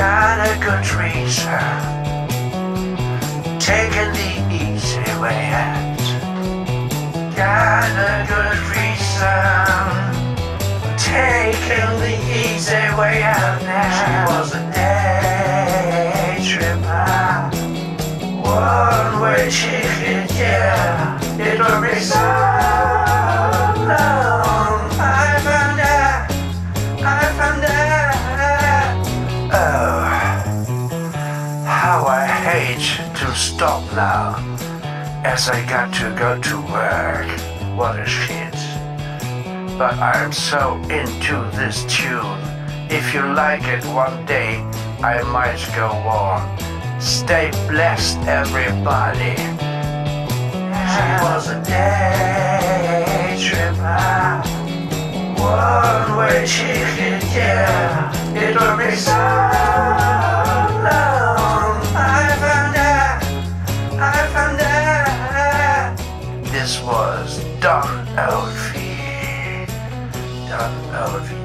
Got a good reason. Taking the easy way out. Got a good reason. Taking the easy way out now. She was a day One way ticket, yeah. It took me so long. I found out. I found out. Oh, how I hate to stop now. As I got to go to work. What a shit. But I'm so into this tune. If you like it one day, I might go on. Stay blessed, everybody. She was a day tripper. One way ticket, yeah. It took me so long. I found out. I found out. This was Don Oldvi. Don Oldvi.